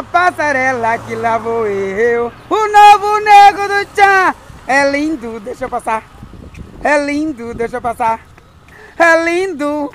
na passarela que lá vou eu. O novo nego do tchan. É lindo, deixa eu passar. É lindo, deixa eu passar. É lindo.